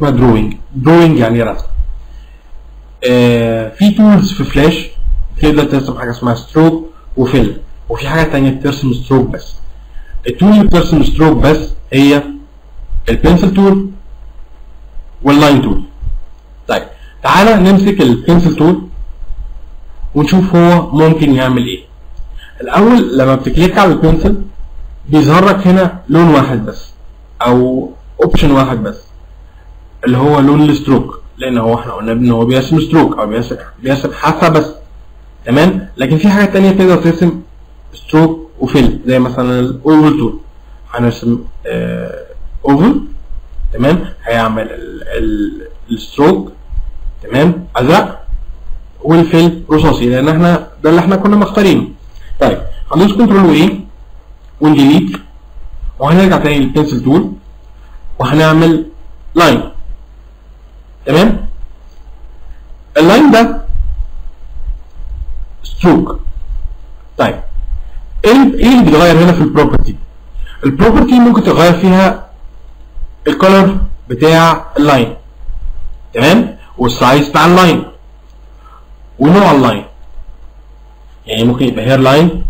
اسمها drawing drawing يعني رسم. آه في tools في فلاش تقدر ترسم حاجة اسمها stroke و fill وفي حاجة تانية بترسم stroke بس. ال tool اللي بترسم stroke بس هي ال pencil tool وال line tool طيب تعالى نمسك ال pencil tool ونشوف هو ممكن يعمل إيه. الأول لما بت click على ال pencil بيظهر لك هنا لون واحد بس أو option واحد بس. اللي هو لون ال stroke. لأن هو إحنا قلنا إن هو بيرسم stroke أو بيرسم حافه بس. تمام؟ لكن في حاجة تانية تقدر ترسم stroke و fill زي مثلا ال oval tool. هنرسم oval. تمام؟ هيعمل ال stroke تمام؟ أزرق وال fill رصاصي لأن إحنا ده اللي إحنا كنا مختارينه. طيب هندوس control و A ون delete وهنرجع تاني لل pencil tool. وهنعمل line تمام؟ ال line ده stroke طيب إيه إيه اللي بيتغير هنا في ال property ال property ممكن تغير فيها ال color بتاع ال line تمام؟ وال size بتاع ال line ونوع ال line يعني ممكن يبقى hairline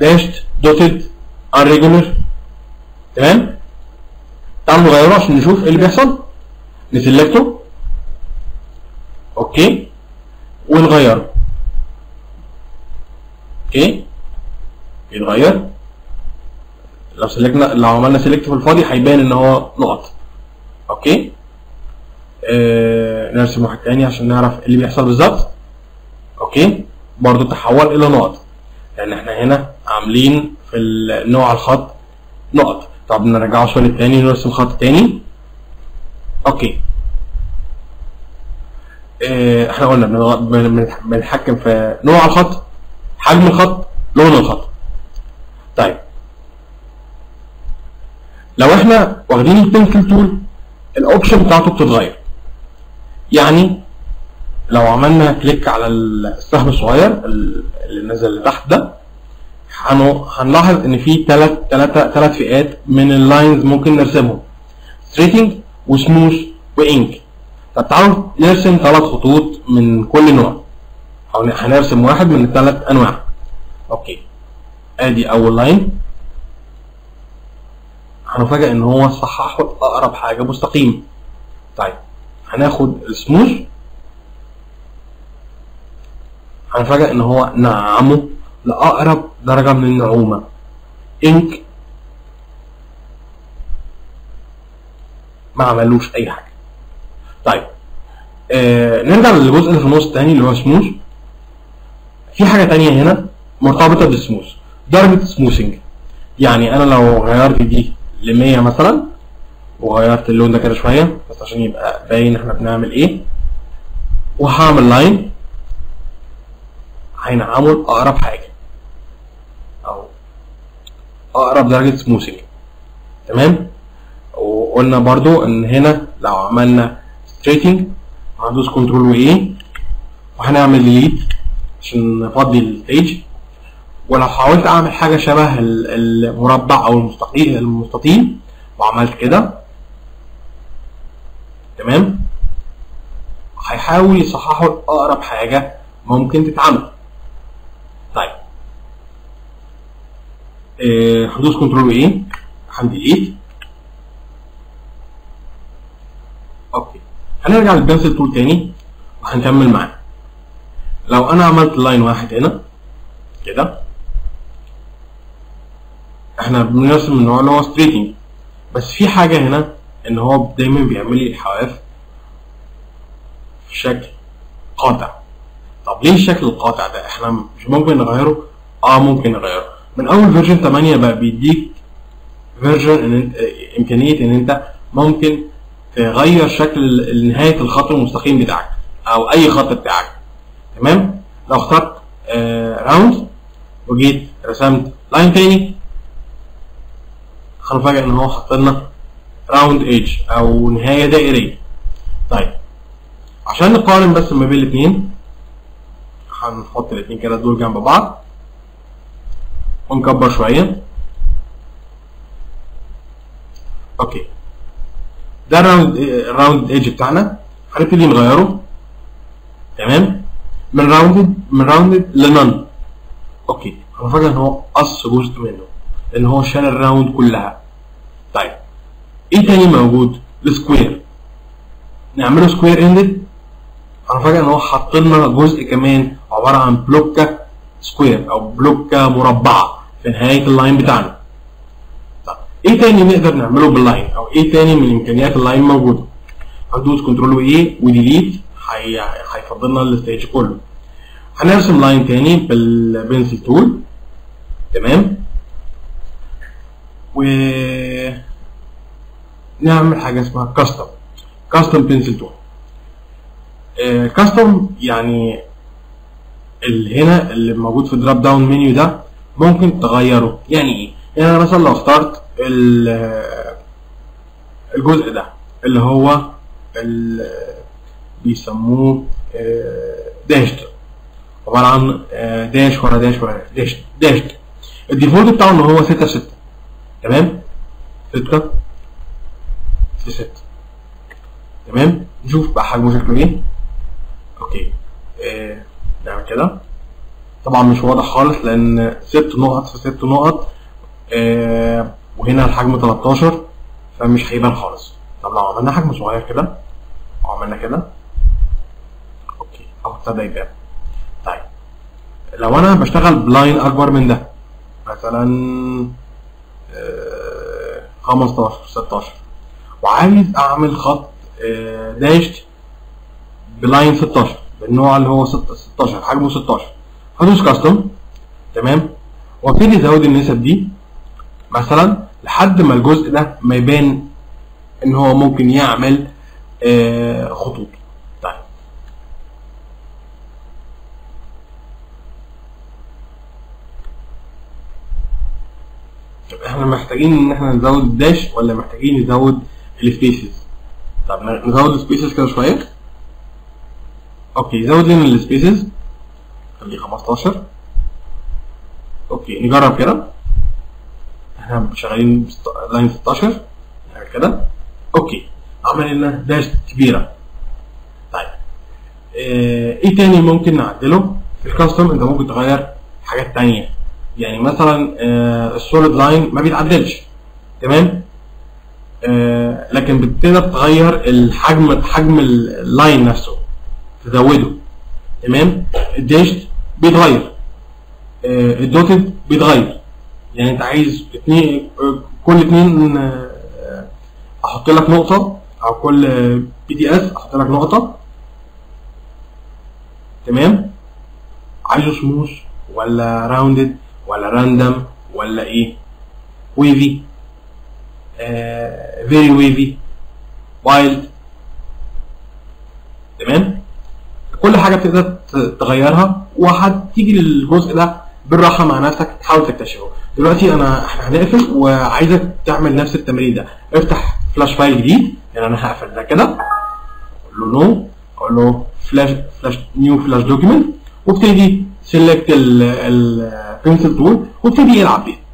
dashed dotted unregular. تمام؟ تعالوا نغيره عشان نشوف إيه اللي بيحصل. ن select ته okay. ونغيره. okay. يتغير. لو select نا لو عملنا select في الفاضي هيبان إن هو نقط. okay. آه نرسم واحد تاني عشان نعرف اللي بيحصل بالظبط. okay. برضو تحول إلى نقط. لأن إحنا هنا عاملين في نوع الخط نقط. طب نرجعه شوية تاني نرسم خط تاني. okay. آه إحنا قلنا بنتحكم في نوع الخط حجم الخط لون الخط. طيب. لو إحنا واخدين ال pencil tool ال option بتاعته بتتغير. يعني لو عملنا click على السهم الصغير اللي نزل لتحت ده هنلاحظ إن في ثلاث ثلاث ثلاث فئات من ال lines ممكن نرسمهم. straighten و smooth و ink. طب تعالوا نرسم ثلاث خطوط من كل نوع. أو هنرسم واحد من الثلاث أنواع. okay. آدي أول line هنفاجئ إن هو صححه أقرب حاجة مستقيم طيب هناخد السموث هنفاجئ إن هو نعمه لأقرب درجة من النعومه ink ما عملوش أي حاجة. طيب آه نرجع للجزء اللي في النص الثاني اللي هو سموث. في حاجة تانية هنا مرتبطة بالسموث درجة smoothing يعني أنا لو غيرت دي ل 100 مثلا وغيرت اللون ده كده شوية بس عشان يبقى باين إحنا بنعمل إيه وهعمل line هينعمل أقرب حاجة أو أقرب درجة smoothing تمام؟ وقلنا برضو إن هنا لو عملنا straighten هندوس control و A وهنعمل delete عشان نفضي ال page ولو حاولت أعمل حاجة شبه المربع أو المستطيل المستطيل وعملت كده. تمام؟ هيحاول يصححه لأقرب حاجة ممكن تتعمل. طيب. إيه هدوس control A هن delete okay هنرجع لل pencil tool تاني وهنكمل معاه لو أنا عملت line واحد هنا كده إحنا بنرسم النوع اللي هو straighten بس في حاجة هنا إن هو دايما بيعمل لي الحواف في شكل قاطع. طب ليه الشكل القاطع ده؟ إحنا مش ممكن نغيره؟ آه ممكن نغيره. من أول version 8 بقى بيديك version إن انت إمكانية إن أنت ممكن تغير شكل نهاية الخط المستقيم بتاعك أو أي خط بتاعك. تمام؟ لو اخترت آه round وجيت رسمت line تاني هنفاجئ إن هو حط لنا round edge أو نهاية دائرية. طيب عشان نقارن بس ما بين الاثنين هنحط الاثنين كده دول جنب بعض ونكبر شوية okay ده ال round ال round edge بتاعنا. هنبتدي نغيره تمام؟ من rounded من rounded ل none okay. هنفاجئ إن هو قص جزء منه لأن هو شال ال round كلها. طيب. إيه تاني موجود؟ ال square نعمله square ended هنفاجئ إن هو حط لنا جزء كمان عبارة عن بلوكة square أو بلوكة مربعة في نهاية ال line بتاعنا. إيه تاني نقدر نعمله بال line أو إيه تاني من امكانيات ال line موجوده هندوس control و A و delete هيفضل لنا ال stage كله. هنرسم line تاني بال pencil tool تمام؟ و نعمل حاجة اسمها custom custom pencil tool custom يعني اللي هنا اللي موجود في ال drop down menu ده ممكن تغيره. يعني إيه؟ يعني أنا مثلا لو اخترت الجزء ده اللي هو بيسموه dashed عبارة عن dash ورا dash ورا dash dash ال default بتاعه إن هو 6 6 تمام؟ 6 في 6 تمام؟ نشوف بقى حجمه شكله إيه. okay. آه نعمل كده. طبعا مش واضح خالص لأن ست نقط في ست نقط. آه وهنا الحجم 13 فمش هيبان خالص. طب لو عملنا حجم صغير كده وعملنا كده okay أهو ابتدى يبان. طيب لو أنا بشتغل ب line أكبر من ده مثلا آه 15 16 وعايز أعمل خط آه داشت بلاين 16 بالنوع اللي هو 16 حجمه 16 هدوس كاستم تمام؟ وابتدي أزود النسب دي مثلا لحد ما الجزء ده ما يبان إن هو ممكن يعمل آه خطوط. طيب. إحنا محتاجين إن إحنا نزود ال dash ولا محتاجين نزود ال spaces طب نزود ال spaces كده شوية. okay زود لنا ال spaces خليه 15 okay نجرب كده. إحنا شغالين line 16 نعمل كده okay. عمل لنا dash كبيرة. طيب. آه إيه تاني ممكن نعدله؟ في ال custom أنت ممكن تغير حاجات تانية. يعني مثلا آه ال solid line ما بيتعدلش. تمام؟ آه لكن بتقدر تغير الحجم حجم ال line نفسه. تزوده. تمام؟ ال dash بيتغير. آه ال dotted بيتغير. يعني انت عايز اتنين كل اتنين آه أحط لك نقطة أو كل PTS أحط لك نقطة. تمام؟ عايزه smooth ولا rounded ولا random ولا إيه؟ wavy. very wavy wild تمام؟ كل حاجة بتقدر تغيرها وهتيجي للجزء ده بالراحة مع نفسك تحاول تكتشفه. دلوقتي أنا إحنا هنقفل وعايزك تعمل نفس التمرين ده. افتح flash file جديد. يعني أنا هقفل ده كده. أقول له no أقول له flash flash new flash document وابتدي select ال pencil tool وابتدي العب بيه.